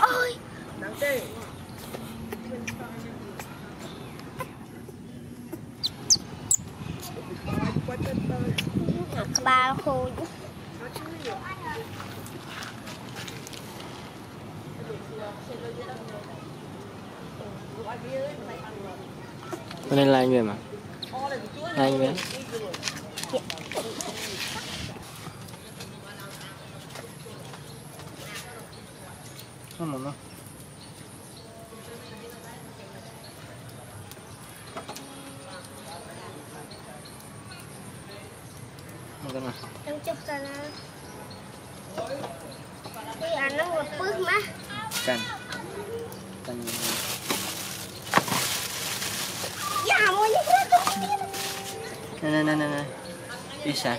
ôi. Ba Cho nên là anh về mà. Là anh về Không mà Không cần nào em chụp là bây giờ nó một bước mà Cần Cần dạ mua đó Nè nè nè nè Đi xa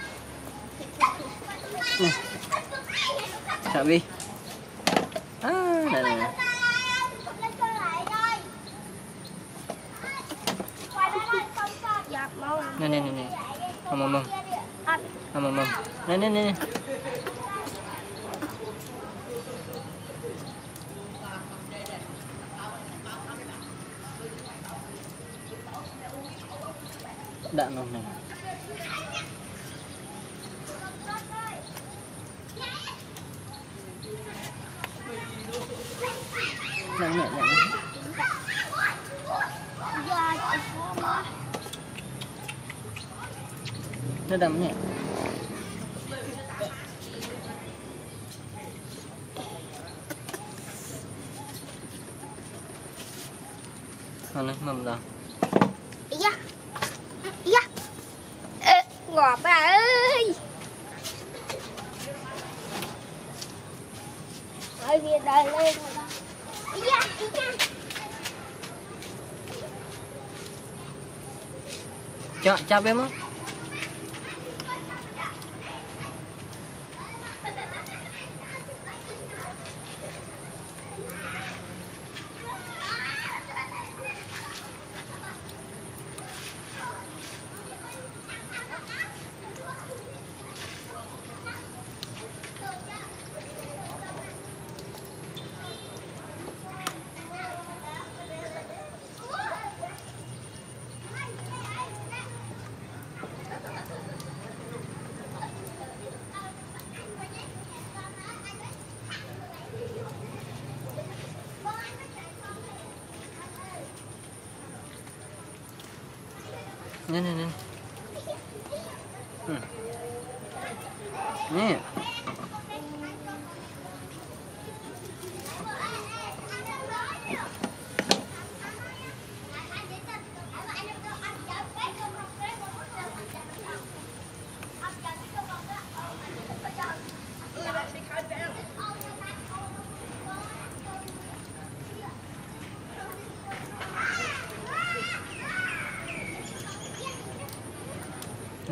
Chạm vi À này này Nè nè nè nè. Mầm mầm mầm. Mầm mầm mầm. Nè nè nè nè. Đạn không này Đạn nhẹ đạn nhẹ dạ chị có mà nó lên mầm rồi dạ. Dạ. Ê, ngọt bà ơi. Ở kia đời lên rồi đó. Dạ dạ Cho, chào em á Nè nè nè Ừ.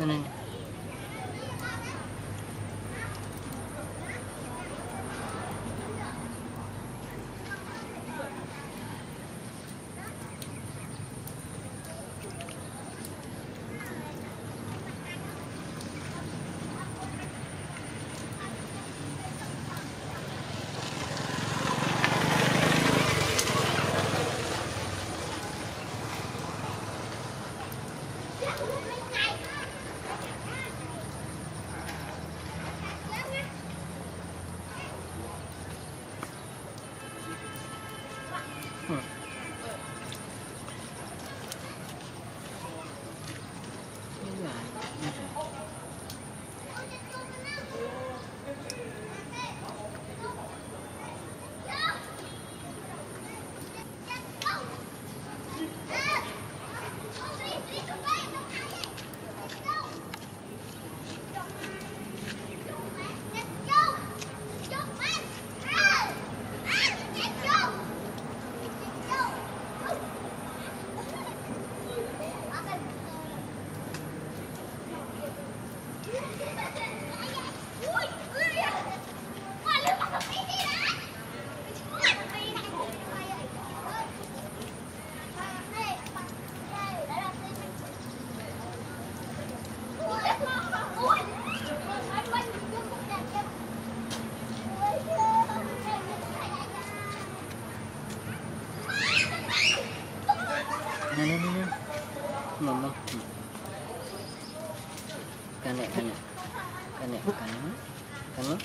Nè Nè Mầm mầm. cá nè cá nè. cá nè cá nè. Nè.